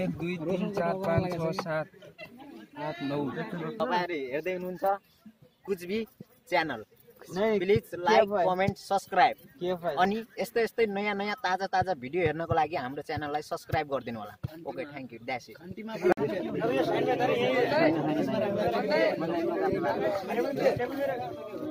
एक दुई तिन चार पाँच छ सात आठ नौ। तपाईँहरू हेर्दै हुनुहुन्छ कुचबी channel. Please like? Comment subscribe. अनि यस्तै यस्तै नयाँ नयाँ ताजा ताजा भिडियो हेर्नको लागि हाम्रो च्यानललाई सब्सक्राइब गरिदिनु होला। Okay thank you dash it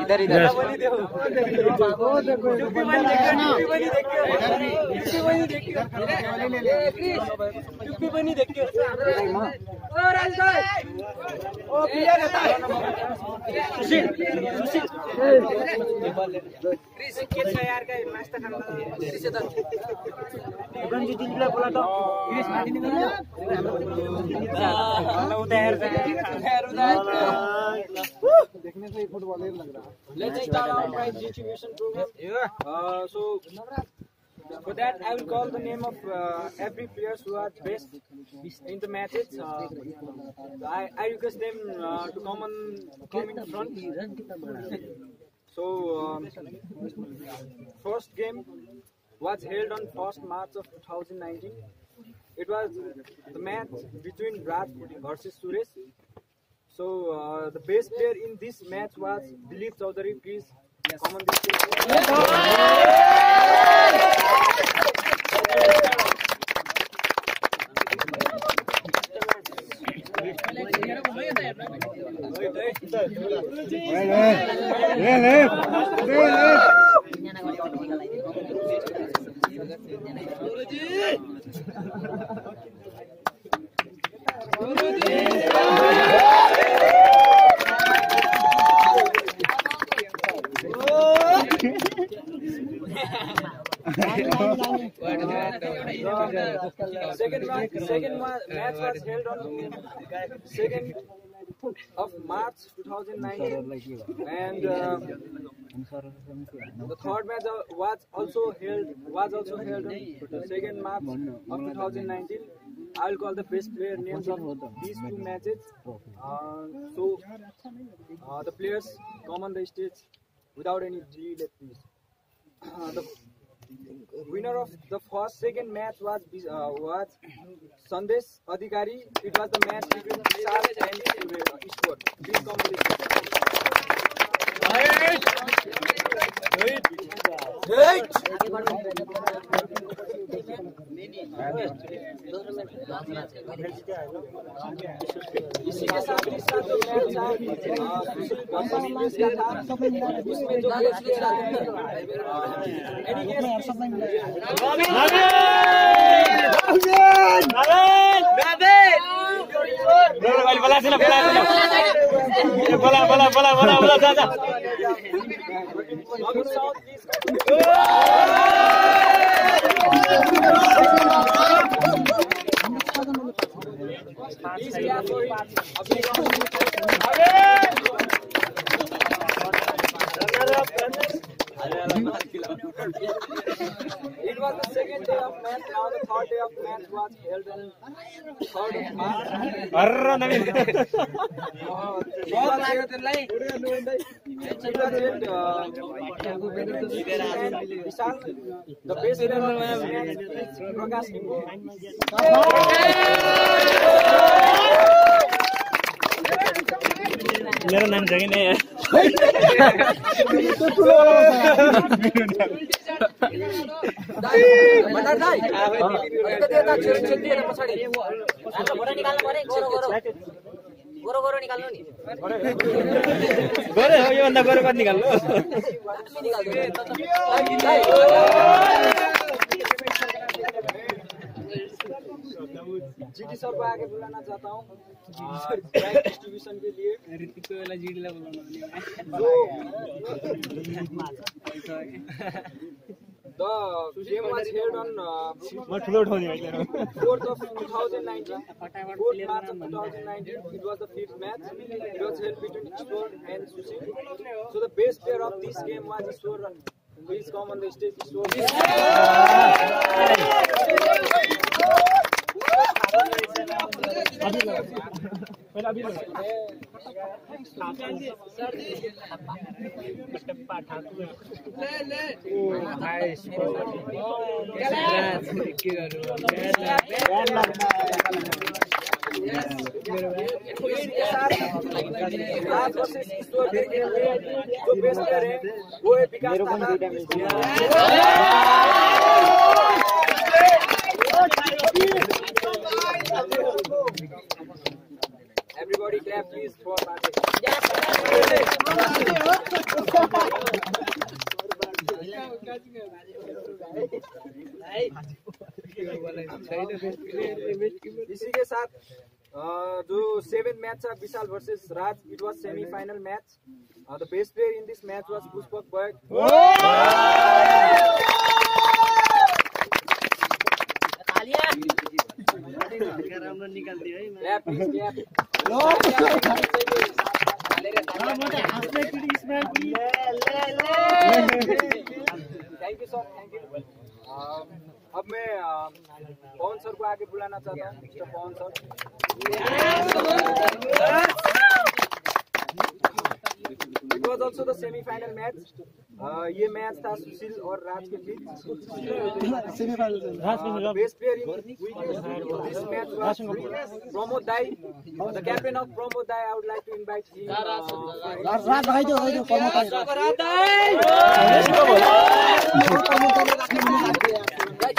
इधर इधर। बोला त Let's start our prize distribution program. Uh, so for that, I will call the name of uh, every players who are best in the matches. Uh, I, I request them uh, to come on come in front. So um, first game was held on 1st March of 2019. It was the match between Raj versus Suresh. So uh, the best player in this match was Dilip Chaudhary. Please come on this stage. Second match was held on second of March 2019, and uh, the third match uh, was also held was also held on second March of 2019. I will call the best player names of these two matches. Uh, so uh, the players come on the stage without any delay, please. Uh, the winner of the first second match was uh, was Sandesh Adhikari. It was the match between Vishal and uh, Ishwar. Please come on the stage. इसी के साथ इस जो match था अ, सुशील company बोलाएछ न बोलाएछ बोला बोला बोला बोला बोला जा। It was the second day of match. Now the third day of match was held on third of March. Was held, it was held, uh, the best player is Prakash Nimbu. मेरो नाम छ कि नै गोरो गोरो निकाल्नु नि गोरे हो योभन्दा गोरो कति निकाल्नु जीटी सर को आगे बुलाना चाहता हूँ डिस्ट्रीब्यूशन के लिए ऋतिक को बेला जिडीलाई बोलाउनु भने जो the game was held on uh, म ठुलो उठाउने होइन 4th of 2019 4th March of 2019 it was the fifth match it was held between Ishwar and Sushil so the best player of this game was Ishwar please come on the stage Ishwar पहिला के गर्नु आज versus ईश्वर के game में जो best है वो है। विकास इसी के साथ जो सेवेंथ मैच था, Vishal versus Raj it was semifinal match the best player in this match was Pushpak clap. Thank you sir thank you अब मैं पवन सर को आगे बुलाना चाहता हूँ Pawan sir it was also the semifinal match ये match था सुशील और राज के बीच best player in Pramod Dai the captain of Pramod Dai I would like to invite him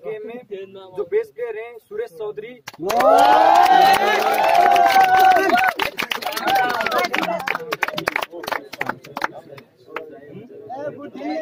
game में जो बेस्ट प्लेयर हैं Suresh Chaudhary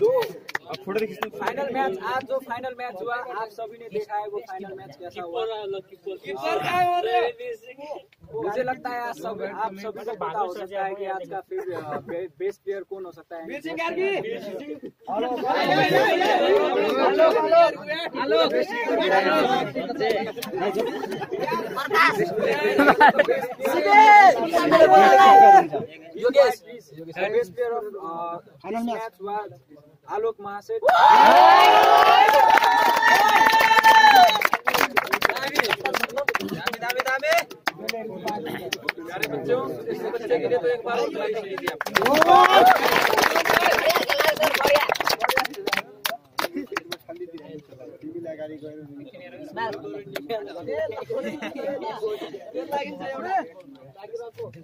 जो फाइनल मैच आज जो फाइनल मैच हुआ आप सभी ने देखा है वो फाइनल मैच कैसा हुआ। मुझे लगता है आज सब आप सभी को पता हो सकता है कि आज का फिर बेस्ट प्लेयर कौन हो सकता है? योगेश वाज आलोक महासेठ प्यारे बच्चों इस बच्चे के लिए तो एक बार और ताली दीजिए आप।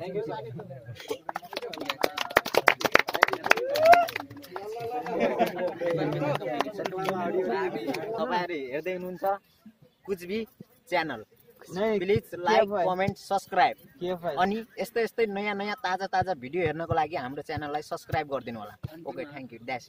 थैंक यू तपाईँहरू हेर्दै हुनुहुन्छ। कुचबी channel. Please like comment subscribe. अनि यस्तै यस्तै नयाँ नयाँ ताजा ताजा भिडियो हेर्नको लागि हाम्रो च्यानललाई सब्सक्राइब गरिदिनु होला। Okay thank you dash